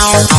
Oh,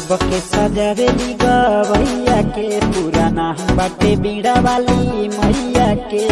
सब के सजरे भैया के पुराना बाटे बीड़ा वाली मैया के।